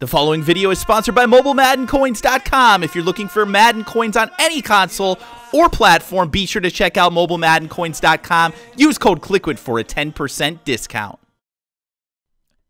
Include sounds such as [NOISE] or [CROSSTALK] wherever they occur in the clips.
The following video is sponsored by MobileMaddenCoins.com. If you're looking for Madden coins on any console or platform, be sure to check out MobileMaddenCoins.com. Use code KLIQUID for a 10% discount.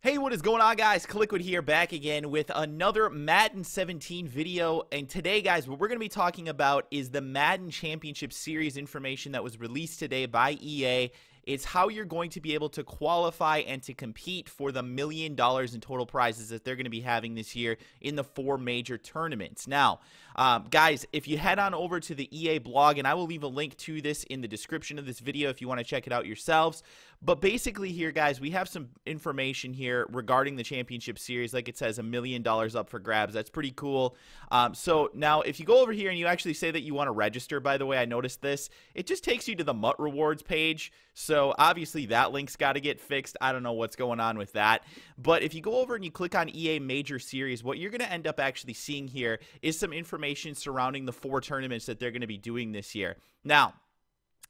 Hey, what is going on, guys? Kliquid here, back again with another Madden 17 video. And today, guys, what we're going to be talking about is the Madden Championship Series information that was released today by EA. It's how you're going to be able to qualify and to compete for the million dollars in total prizes that they're going to be having this year in the four major tournaments. Now, um, guys, if you head on over to the EA blog, and I will leave a link to this in the description of this video if you want to check it out yourselves. But basically, here, guys, we have some information here regarding the championship series. Like it says, a million dollars up for grabs. That's pretty cool. Um, so now, if you go over here and you actually say that you want to register, by the way, I noticed this, it just takes you to the MUT rewards page. So obviously, that link's got to get fixed. I don't know what's going on with that. But if you go over and you click on EA Major Series, what you're going to end up actually seeing here is some information surrounding the four tournaments that they're going to be doing this year. Now,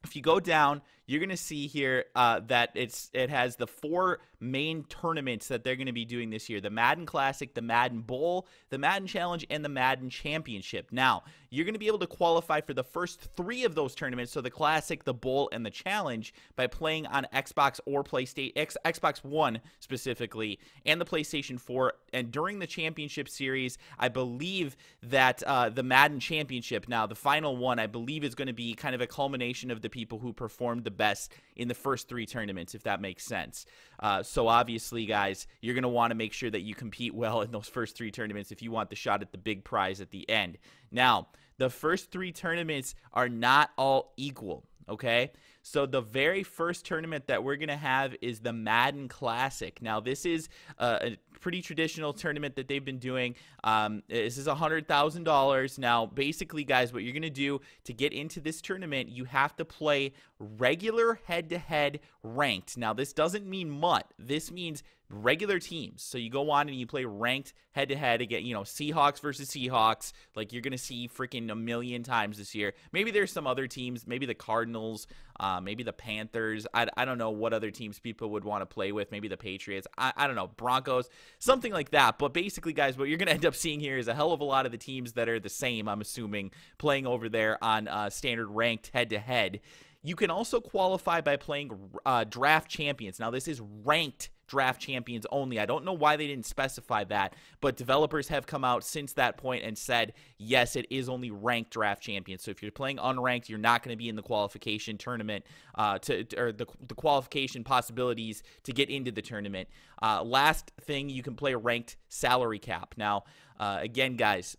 if you go down, you're going to see here uh, that it's it has the four main tournaments that they're going to be doing this year: the Madden Classic, the Madden Bowl, the Madden Challenge, and the Madden Championship. Now, you're going to be able to qualify for the first three of those tournaments, so the Classic, the Bowl, and the Challenge, by playing on Xbox or PlayStation, X, Xbox One specifically, and the PlayStation 4. And during the Championship Series, I believe that uh, the Madden Championship, now the final one, I believe is going to be kind of a culmination of the people who performed the best in the first three tournaments, if that makes sense. Uh, so obviously, guys, you're going to want to make sure that you compete well in those first three tournaments if you want the shot at the big prize at the end. Now, the first three tournaments are not all equal. Okay. So the very first tournament that we're going to have is the Madden Classic. Now, this is a, pretty traditional tournament that they've been doing. Um, this is $100,000. Now, basically, guys, what you're going to do to get into this tournament, you have to play regular head-to-head ranked. Now, this doesn't mean MUT. This means regular teams. So you go on and you play ranked head to head again, you know, Seahawks versus Seahawks, like you're going to see freaking a million times this year. Maybe there's some other teams, maybe the Cardinals, uh, maybe the Panthers. I, I don't know what other teams people would want to play with. Maybe the Patriots. I, I don't know, Broncos, something like that. But basically, guys, what you're going [LAUGHS] to end up seeing here is a hell of a lot of the teams that are the same, I'm assuming, playing over there on uh, standard ranked head to head. You can also qualify by playing uh, draft champions. Now, this is ranked draft champions only. I don't know why they didn't specify that, but developers have come out since that point and said, yes, it is only ranked draft champions. So if you're playing unranked, you're not going to be in the qualification tournament uh, to or the, the qualification possibilities to get into the tournament. Uh, last thing, you can play ranked salary cap. Now, uh, again, guys,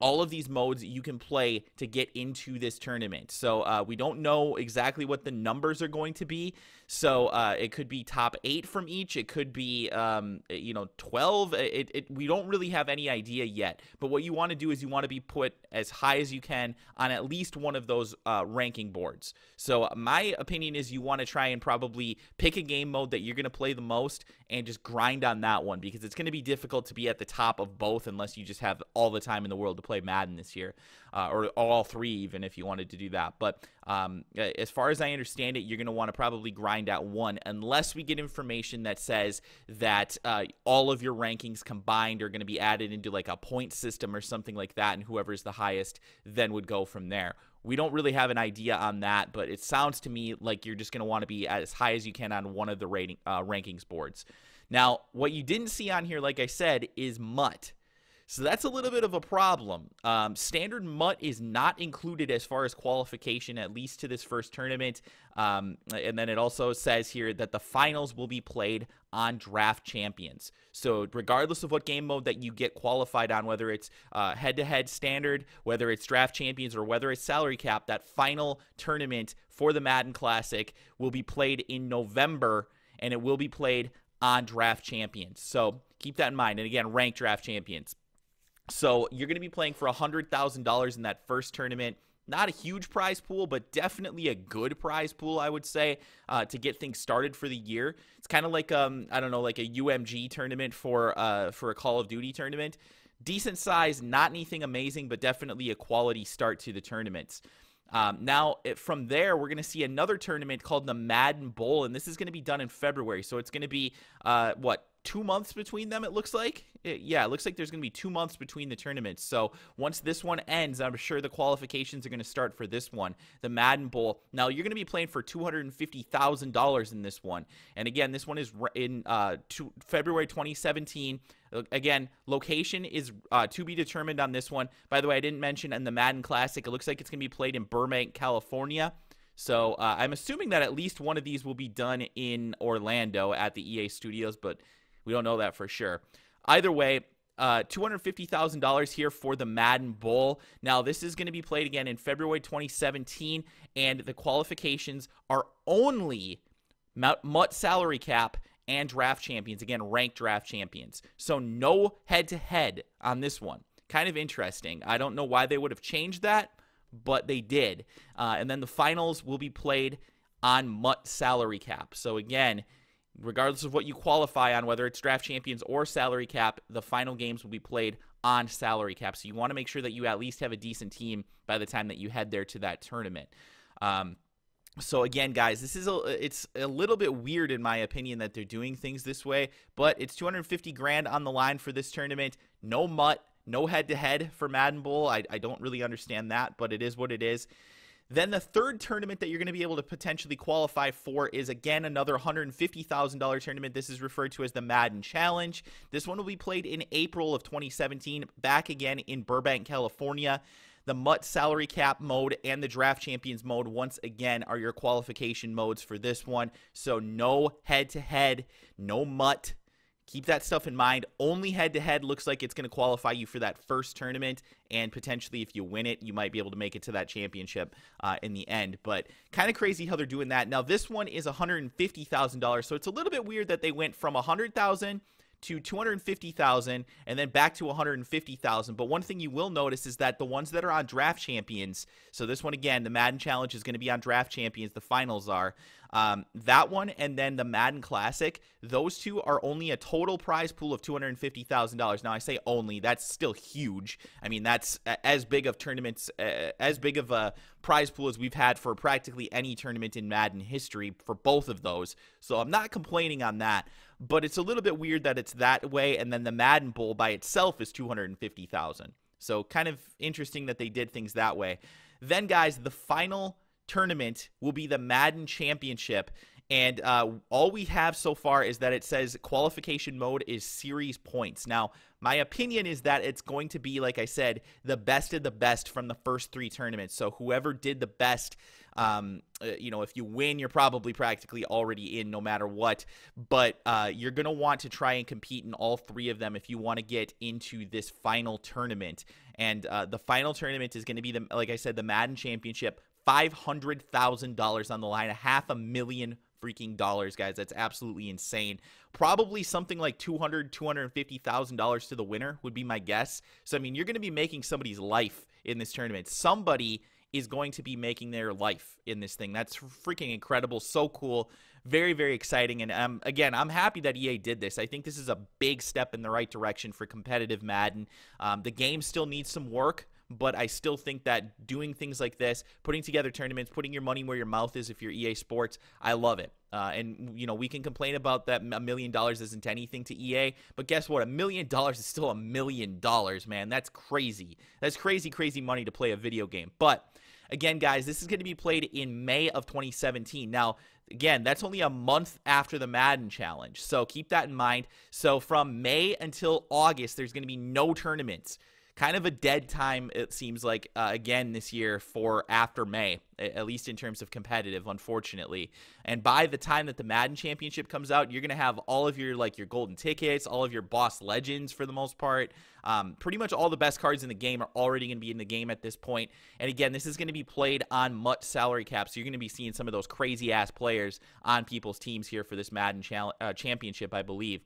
all of these modes you can play to get into this tournament. So uh, we don't know exactly what the numbers are going to be. So uh, it could be top eight from each. It could be, um, you know, 12. It, it, we don't really have any idea yet. But what you want to do is you want to be put as high as you can on at least one of those uh, ranking boards. So my opinion is you want to try and probably pick a game mode that you're going to play the most and just grind on that one because it's going to be difficult to be at the top of both unless you just have all the time in the world to play Madden this year, uh, or all three even if you wanted to do that. But um, as far as I understand it, you're going to want to probably grind out one unless we get information that says that uh, all of your rankings combined are going to be added into like a point system or something like that, and whoever's the highest then would go from there. We don't really have an idea on that, but it sounds to me like you're just going to want to be as high as you can on one of the rating uh, rankings boards. Now, what you didn't see on here, like I said, is MUT. So that's a little bit of a problem. Um, standard MUT is not included as far as qualification, at least to this first tournament. Um, and then it also says here that the finals will be played on draft champions. So regardless of what game mode that you get qualified on, whether it's head to head standard, whether it's draft champions, or whether it's salary cap, that final tournament for the Madden Classic will be played in November and it will be played on draft champions. So keep that in mind. And again, ranked draft champions. So you're going to be playing for $100,000 in that first tournament. Not a huge prize pool, but definitely a good prize pool, I would say, uh, to get things started for the year. It's kind of like um, I don't know, like a UMG tournament for uh, for a Call of Duty tournament. Decent size, not anything amazing, but definitely a quality start to the tournaments. Um, now, it, from there, we're going to see another tournament called the Madden Bowl, and this is going to be done in February. So it's going to be, uh, what, two months between them, it looks like. It, yeah, it looks like there's going to be two months between the tournaments. So once this one ends, I'm sure the qualifications are going to start for this one, the Madden Bowl. Now, you're going to be playing for $250,000 in this one. And again, this one is in uh, to February 2017. Again, location is uh, to be determined on this one. By the way, I didn't mention in the Madden Classic, it looks like it's going to be played in Burbank, California. So uh, I'm assuming that at least one of these will be done in Orlando at the EA Studios, but we don't know that for sure. Either way, uh, $250,000 here for the Madden Bowl. Now, this is going to be played again in February 2017, and the qualifications are only MUT salary cap and draft champions. Again, ranked draft champions. So, no head to head on this one. Kind of interesting. I don't know why they would have changed that, but they did. Uh, and then the finals will be played on MUT salary cap. So, again, regardless of what you qualify on, whether it's draft champions or salary cap, the final games will be played on salary cap. So you want to make sure that you at least have a decent team by the time that you head there to that tournament. Um, so again, guys, this is a it's a little bit weird in my opinion that they're doing things this way, but it's 250 grand on the line for this tournament. No MUT, no head to head for Madden Bowl. I, I don't really understand that, but it is what it is. Then the third tournament that you're going to be able to potentially qualify for is again another $150,000 tournament. This is referred to as the Madden Challenge. This one will be played in April of 2017, back again in Burbank, California. The MUT salary cap mode and the draft champions mode, once again, are your qualification modes for this one. So, no head to head, no MUT, keep that stuff in mind. Only head to head looks like it's going to qualify you for that first tournament, and potentially if you win it, you might be able to make it to that championship uh, in the end. But kind of crazy how they're doing that. Now this one is $150,000, so it's a little bit weird that they went from 100,000 to 250,000 and then back to 150,000. But one thing you will notice is that the ones that are on draft champions, so this one again, the Madden Challenge is going to be on draft champions, the finals are. Um, that one and then the Madden Classic, those two are only a total prize pool of $250,000. Now, I say only, that's still huge. I mean, that's as big of tournaments, uh, as big of a prize pool as we've had for practically any tournament in Madden history for both of those. So I'm not complaining on that but it's a little bit weird that it's that way and then the Madden Bowl by itself is 250,000. So kind of interesting that they did things that way. Then guys, the final tournament will be the Madden Championship and uh, all we have so far is that it says qualification mode is series points. Now, my opinion is that it's going to be, like I said, the best of the best from the first three tournaments. So whoever did the best, um, uh, you know, if you win, you're probably practically already in no matter what. But uh, you're going to want to try and compete in all three of them if you want to get into this final tournament. And uh, the final tournament is going to be, the, like I said, the Madden Championship. $500,000 on the line, a half a million freaking dollars, guys. That's absolutely insane. Probably something like $200, $250,000 to the winner would be my guess. So, I mean, you're going to be making somebody's life in this tournament. Somebody is going to be making their life in this thing. That's freaking incredible. So cool. Very, very exciting. And um, again, I'm happy that EA did this. I think this is a big step in the right direction for competitive Madden. Um, the game still needs some work but I still think that doing things like this, putting together tournaments, putting your money where your mouth is if you're EA Sports, I love it. Uh, and, you know, we can complain about that a million dollars isn't anything to EA, but guess what? A million dollars is still a million dollars, man. That's crazy. That's crazy, crazy money to play a video game. But again, guys, this is going to be played in May of 2017. Now, again, that's only a month after the Madden Challenge. So keep that in mind. So from May until August, there's going to be no tournaments kind of a dead time, it seems like, uh, again this year for after May, at least in terms of competitive, unfortunately. And by the time that the Madden Championship comes out, you're going to have all of your, like, your golden tickets, all of your boss legends for the most part. Um, pretty much all the best cards in the game are already going to be in the game at this point. And again, this is going to be played on MUT salary cap, so you're going to be seeing some of those crazy ass players on people's teams here for this Madden uh, Championship, I believe.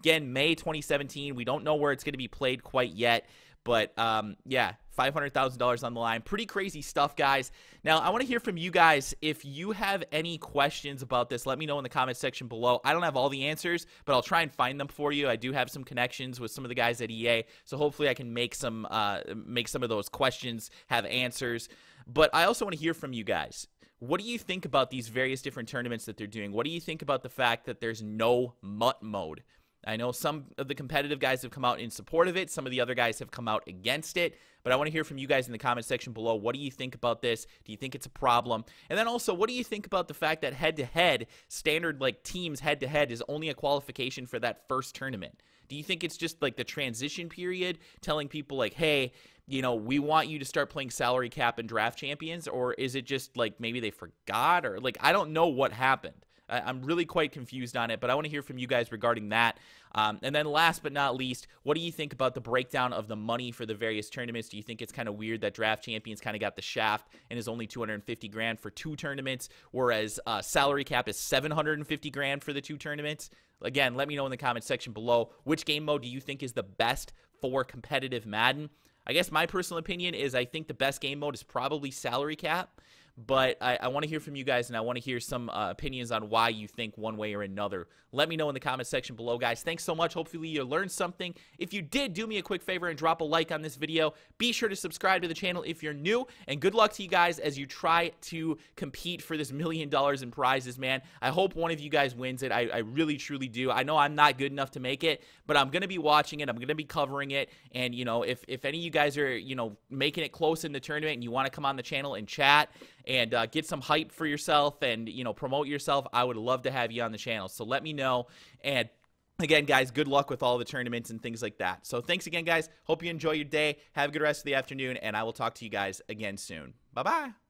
Again, May 2017. We don't know where it's going to be played quite yet. But um, yeah, $500,000 on the line. Pretty crazy stuff, guys. Now, I want to hear from you guys. If you have any questions about this, let me know in the comment section below. I don't have all the answers, but I'll try and find them for you. I do have some connections with some of the guys at EA, so hopefully I can make some uh, make some of those questions have answers. But I also want to hear from you guys. What do you think about these various different tournaments that they're doing? What do you think about the fact that there's no MUT mode? I know some of the competitive guys have come out in support of it, some of the other guys have come out against it. But I want to hear from you guys in the comment section below. What do you think about this? Do you think it's a problem? And then also, what do you think about the fact that head to head, standard like teams head to head, is only a qualification for that first tournament? Do you think it's just like the transition period telling people, like, hey, you know, we want you to start playing salary cap and draft champions? Or is it just like maybe they forgot? Or like, I don't know what happened. I'm really quite confused on it, but I want to hear from you guys regarding that. Um, and then last but not least, what do you think about the breakdown of the money for the various tournaments? Do you think it's kind of weird that Draft Champions kind of got the shaft and is only 250 grand for two tournaments, whereas uh, salary cap is 750 grand for the two tournaments? Again, let me know in the comment section below which game mode do you think is the best for competitive Madden. I guess my personal opinion is I think the best game mode is probably salary cap. But I, I want to hear from you guys, and I want to hear some uh, opinions on why you think one way or another. Let me know in the comment section below, guys. Thanks so much. Hopefully you learned something. If you did, do me a quick favor and drop a like on this video. Be sure to subscribe to the channel if you're new, and good luck to you guys as you try to compete for this million dollars in prizes, man. I hope one of you guys wins it. I, I really, truly do. I know I'm not good enough to make it, but I'm going to be watching it. I'm going to be covering it, and, you know, if, if any of you guys are, you know, making it close in the tournament and you want to come on the channel and chat, and uh, get some hype for yourself and you know promote yourself, I would love to have you on the channel. So let me know and. Again, guys, good luck with all the tournaments and things like that. So, thanks again, guys. Hope you enjoy your day. Have a good rest of the afternoon, and I will talk to you guys again soon. Bye bye.